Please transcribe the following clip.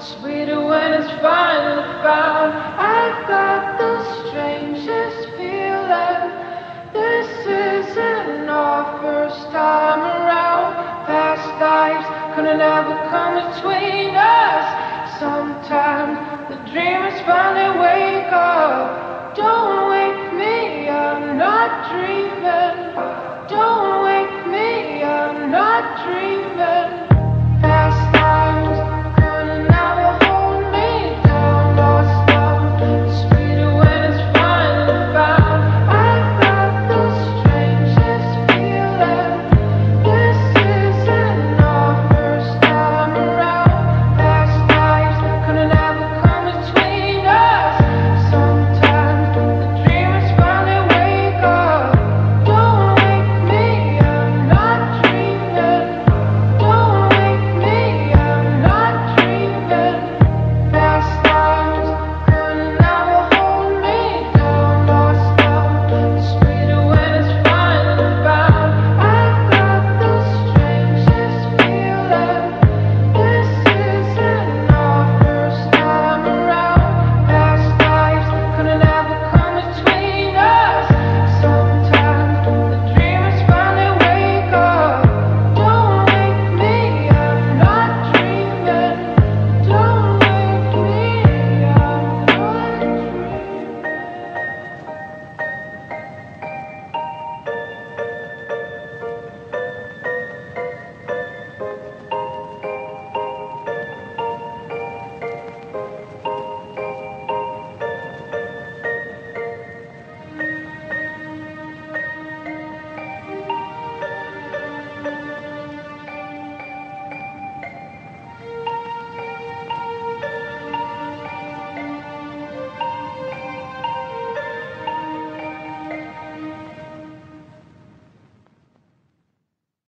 sweeter when it's finally found. I've got the strangest feeling. This isn't our first time around. Past lives could never come between us. Sometimes the dreamers finally wake up. Don't wake me, I'm not dreaming. Don't wake me, I'm not dreaming.